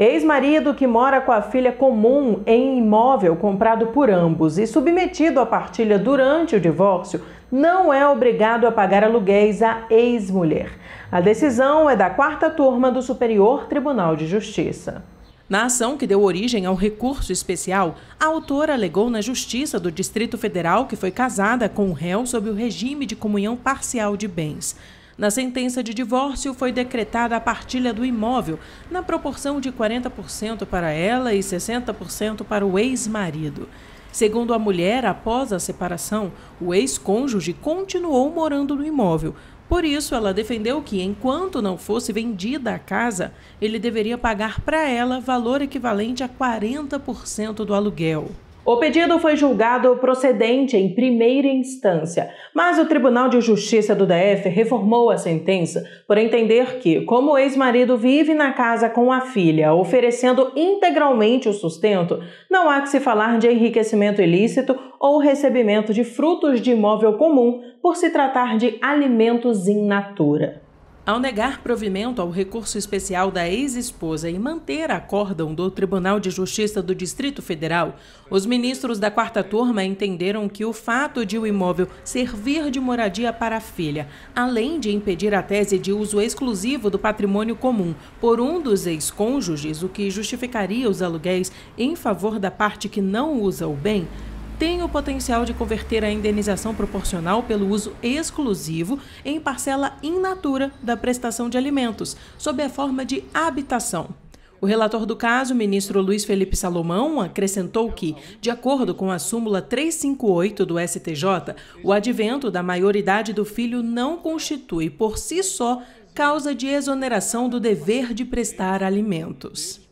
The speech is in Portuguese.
Ex-marido que mora com a filha comum em imóvel comprado por ambos e submetido à partilha durante o divórcio não é obrigado a pagar aluguéis à ex-mulher. A decisão é da quarta turma do Superior Tribunal de Justiça. Na ação que deu origem ao recurso especial, a autora alegou na Justiça do Distrito Federal que foi casada com o réu sob o regime de comunhão parcial de bens. Na sentença de divórcio, foi decretada a partilha do imóvel, na proporção de 40% para ela e 60% para o ex-marido. Segundo a mulher, após a separação, o ex-cônjuge continuou morando no imóvel. Por isso, ela defendeu que, enquanto não fosse vendida a casa, ele deveria pagar para ela valor equivalente a 40% do aluguel. O pedido foi julgado procedente em primeira instância, mas o Tribunal de Justiça do DF reformou a sentença por entender que, como o ex-marido vive na casa com a filha, oferecendo integralmente o sustento, não há que se falar de enriquecimento ilícito ou recebimento de frutos de imóvel comum por se tratar de alimentos in natura. Ao negar provimento ao recurso especial da ex-esposa e manter acórdão do Tribunal de Justiça do Distrito Federal, os ministros da quarta turma entenderam que o fato de o imóvel servir de moradia para a filha, além de impedir a tese de uso exclusivo do patrimônio comum por um dos ex-cônjuges, o que justificaria os aluguéis em favor da parte que não usa o bem, tem o potencial de converter a indenização proporcional pelo uso exclusivo em parcela in natura da prestação de alimentos, sob a forma de habitação. O relator do caso, ministro Luiz Felipe Salomão, acrescentou que, de acordo com a súmula 358 do STJ, o advento da maioridade do filho não constitui, por si só, causa de exoneração do dever de prestar alimentos.